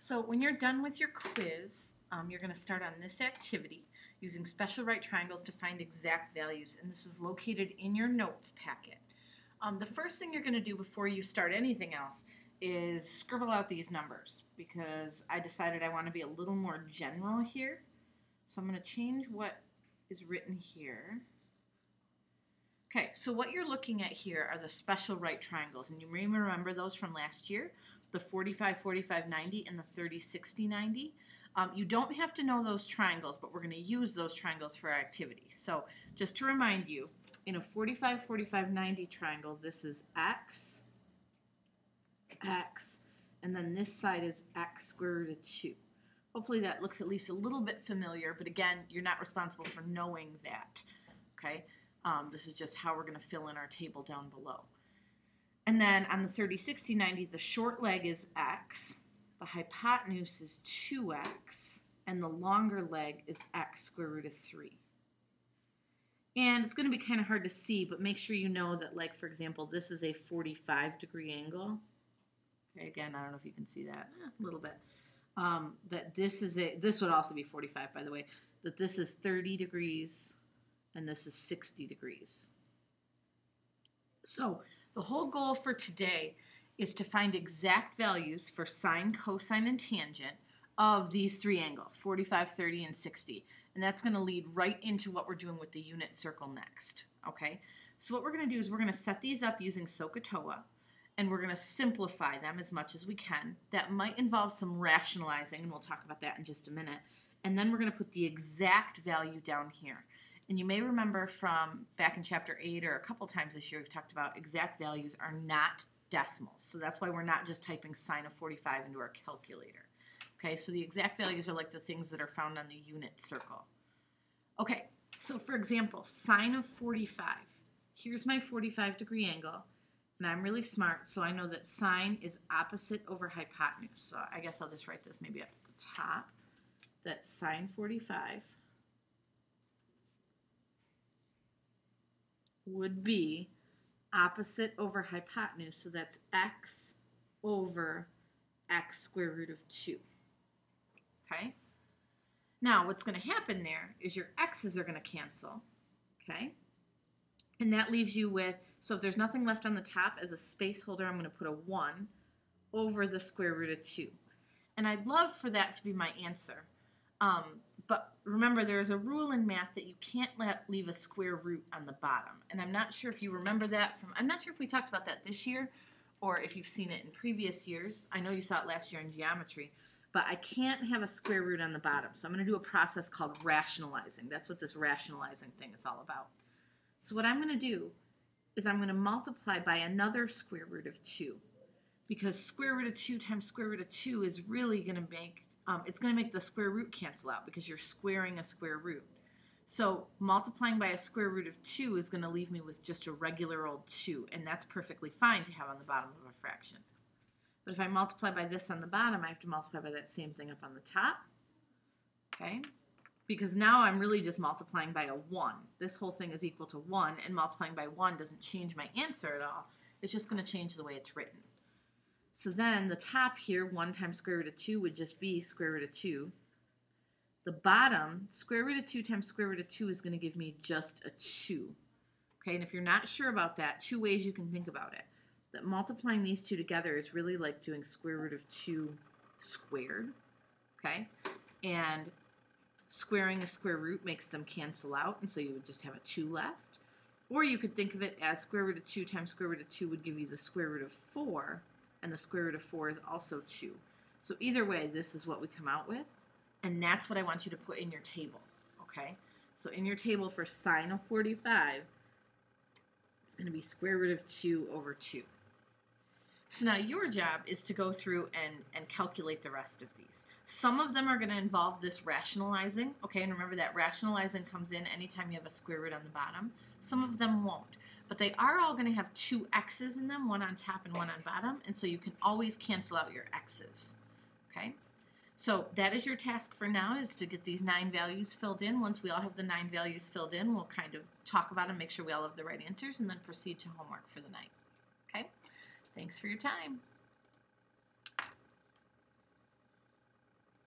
So when you're done with your quiz, um, you're going to start on this activity using special right triangles to find exact values, and this is located in your notes packet. Um, the first thing you're going to do before you start anything else is scribble out these numbers because I decided I want to be a little more general here. So I'm going to change what is written here. Okay, so what you're looking at here are the special right triangles, and you may remember those from last year the 45, 45, 90, and the 30, 60, 90. Um, you don't have to know those triangles, but we're going to use those triangles for our activity. So just to remind you, in a 45, 45, 90 triangle, this is x, x, and then this side is x square root of 2. Hopefully that looks at least a little bit familiar, but again, you're not responsible for knowing that. Okay, um, This is just how we're going to fill in our table down below. And then on the 30, 60, 90, the short leg is x, the hypotenuse is 2x, and the longer leg is x square root of 3. And it's going to be kind of hard to see, but make sure you know that, like, for example, this is a 45 degree angle. Okay, again, I don't know if you can see that eh, a little bit. Um, that this is a, this would also be 45, by the way, that this is 30 degrees and this is 60 degrees. So the whole goal for today is to find exact values for sine, cosine, and tangent of these three angles, 45, 30, and 60. And that's going to lead right into what we're doing with the unit circle next. Okay, so what we're going to do is we're going to set these up using SOHCAHTOA, and we're going to simplify them as much as we can. That might involve some rationalizing, and we'll talk about that in just a minute. And then we're going to put the exact value down here. And you may remember from back in chapter 8 or a couple times this year, we've talked about exact values are not decimals. So that's why we're not just typing sine of 45 into our calculator. Okay, so the exact values are like the things that are found on the unit circle. Okay, so for example, sine of 45. Here's my 45 degree angle, and I'm really smart, so I know that sine is opposite over hypotenuse. So I guess I'll just write this maybe up at the top. That sine 45 would be opposite over hypotenuse, so that's x over x square root of 2. Okay? Now, what's going to happen there is your x's are going to cancel. Okay? And that leaves you with, so if there's nothing left on the top as a space holder, I'm going to put a 1 over the square root of 2. And I'd love for that to be my answer. Um, but remember, there is a rule in math that you can't let, leave a square root on the bottom. And I'm not sure if you remember that from, I'm not sure if we talked about that this year or if you've seen it in previous years. I know you saw it last year in geometry, but I can't have a square root on the bottom. So I'm going to do a process called rationalizing. That's what this rationalizing thing is all about. So what I'm going to do is I'm going to multiply by another square root of 2 because square root of 2 times square root of 2 is really going to make um, it's going to make the square root cancel out because you're squaring a square root. So multiplying by a square root of 2 is going to leave me with just a regular old 2, and that's perfectly fine to have on the bottom of a fraction. But if I multiply by this on the bottom, I have to multiply by that same thing up on the top. Okay? Because now I'm really just multiplying by a 1. This whole thing is equal to 1, and multiplying by 1 doesn't change my answer at all. It's just going to change the way it's written. So then the top here, 1 times square root of 2 would just be square root of 2. The bottom, square root of 2 times square root of 2 is going to give me just a 2. Okay, and if you're not sure about that, two ways you can think about it. That multiplying these two together is really like doing square root of 2 squared. Okay, and squaring a square root makes them cancel out, and so you would just have a 2 left. Or you could think of it as square root of 2 times square root of 2 would give you the square root of 4, and the square root of 4 is also 2. So either way, this is what we come out with, and that's what I want you to put in your table, okay? So in your table for sine of 45, it's going to be square root of 2 over 2. So now your job is to go through and, and calculate the rest of these. Some of them are going to involve this rationalizing, okay, and remember that rationalizing comes in anytime you have a square root on the bottom. Some of them won't but they are all going to have two x's in them, one on top and one on bottom, and so you can always cancel out your x's. Okay, so that is your task for now, is to get these nine values filled in. Once we all have the nine values filled in, we'll kind of talk about them, make sure we all have the right answers, and then proceed to homework for the night. Okay, thanks for your time.